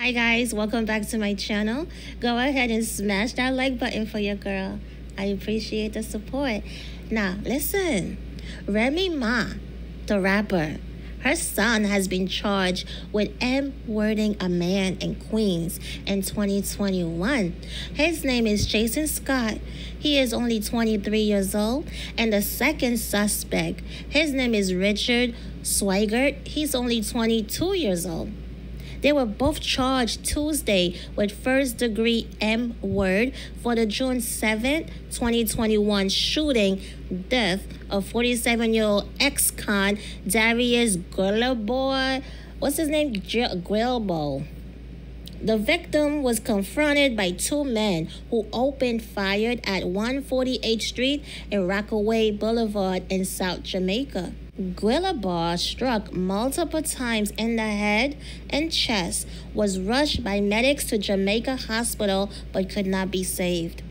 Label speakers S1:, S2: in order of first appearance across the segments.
S1: Hi guys, welcome back to my channel. Go ahead and smash that like button for your girl. I appreciate the support. Now, listen. Remy Ma, the rapper, her son has been charged with M-wording a man in Queens in 2021. His name is Jayson Scott. He is only 23 years old. And the second suspect, his name is Richard Swygert. He's only 22 years old. They were both charged Tuesday with first degree M word for the June 7, 2021 shooting death of 47 year old ex con Darius Grillboy. What's his name? Grillbo. The victim was confronted by two men who opened fire at 148th Street and Rockaway Boulevard in South Jamaica. Guillebeaux, struck multiple times in the head and chest, was rushed by medics to Jamaica Hospital but could not be saved.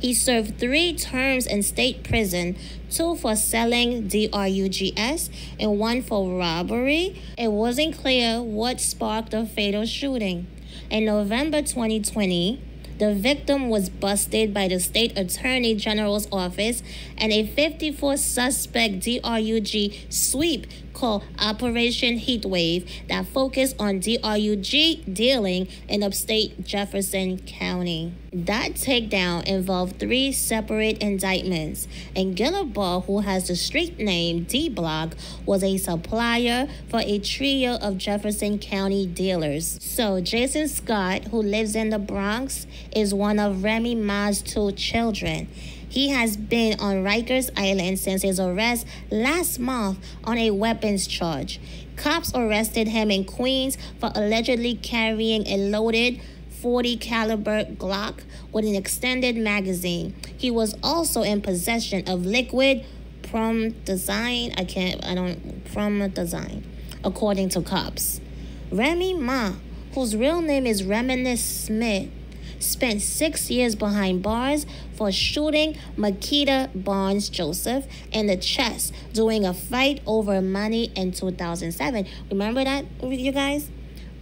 S1: He served three terms in state prison, two for selling DRUGS and one for robbery. It wasn't clear what sparked the fatal shooting. In November 2020, the victim was busted by the state attorney general's office and a 54 suspect DRUG sweep called Operation Heatwave that focused on DRUG dealing in upstate Jefferson County. That takedown involved three separate indictments, and Guillebeaux, who has the street name D Block, was a supplier for a trio of Jefferson County dealers. So, Jayson Scott, who lives in the Bronx, is one of Remy Ma's two children. He has been on Rikers Island since his arrest last month on a weapons charge. Cops arrested him in Queens for allegedly carrying a loaded 40 caliber Glock with an extended magazine. He was also in possession of liquid promethazine. I can't I don't promethazine according to cops. Remy Ma, whose real name is Reminisce Smith, spent six years behind bars for shooting Makeda Barnes Joseph in the chest during a fight over money in 2007. Remember that, you guys?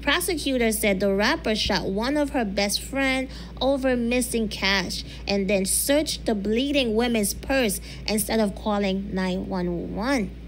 S1: Prosecutors said the rapper shot one of her best friend over missing cash and then searched the bleeding woman's purse instead of calling 911.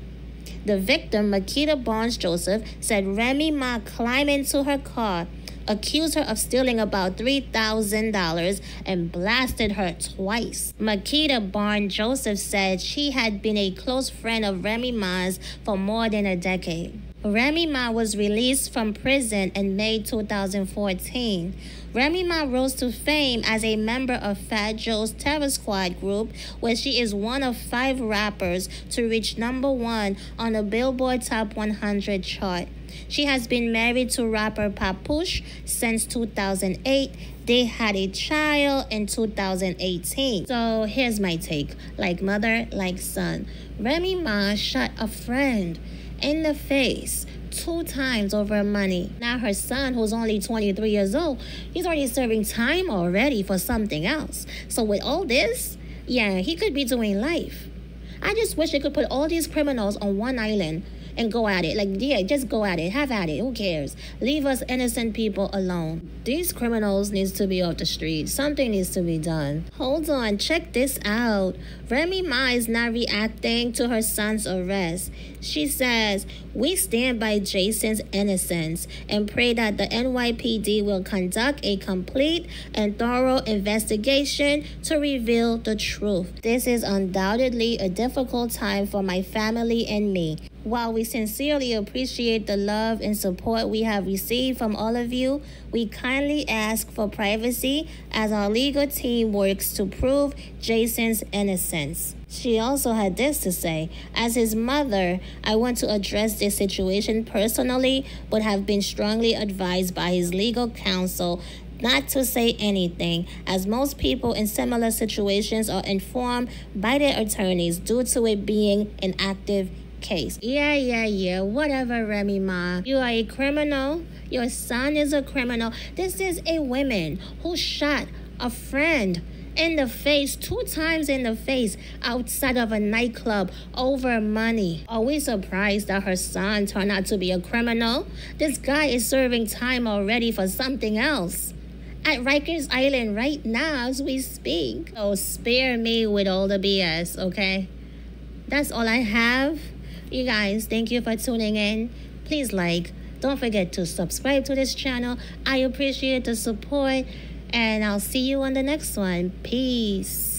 S1: The victim, Makeda Barnes Joseph, said Remy Ma climbed into her car accused her of stealing about $3,000 and blasted her twice. Makeda Barnes Joseph said she had been a close friend of Remy Ma's for more than a decade. Remy Ma was released from prison in May 2014. Remy Ma rose to fame as a member of Fat Joe's Terror Squad group, where she is one of five rappers to reach number one on the Billboard Top 100 chart. She has been married to rapper Papoose since 2008. They had a child in 2018. So here's my take like mother, like son. Remy Ma shot a friend in the face two times over money. Now her son, who's only 23 years old, he's already serving time already for something else. So with all this, yeah, he could be doing life. I just wish they could put all these criminals on one island and go at it. Like, yeah, just go at it. Have at it. Who cares? Leave us innocent people alone. These criminals needs to be off the street. Something needs to be done. Hold on. Check this out. Remy Ma is not reacting to her son's arrest. She says, We stand by Jayson's innocence and pray that the NYPD will conduct a complete and thorough investigation to reveal the truth. This is undoubtedly a difficult time for my family and me. While we sincerely appreciate the love and support we have received from all of you, we kindly ask for privacy as our legal team works to prove Jayson's innocence. She also had this to say As his mother, I want to address this situation personally, but have been strongly advised by his legal counsel not to say anything, as most people in similar situations are informed by their attorneys due to it being an active case. Yeah, yeah, yeah, whatever, Remy Ma. You are a criminal. Your son is a criminal. This is a woman who shot a friend in the face, two times in the face, outside of a nightclub over money. Are we surprised that her son turned out to be a criminal? This guy is serving time already for something else. At Rikers Island right now as we speak. So spare me with all the BS, okay? That's all I have. You guys, thank you for tuning in. Please like, don't forget to subscribe to this channel. I appreciate the support and I'll see you on the next one. Peace.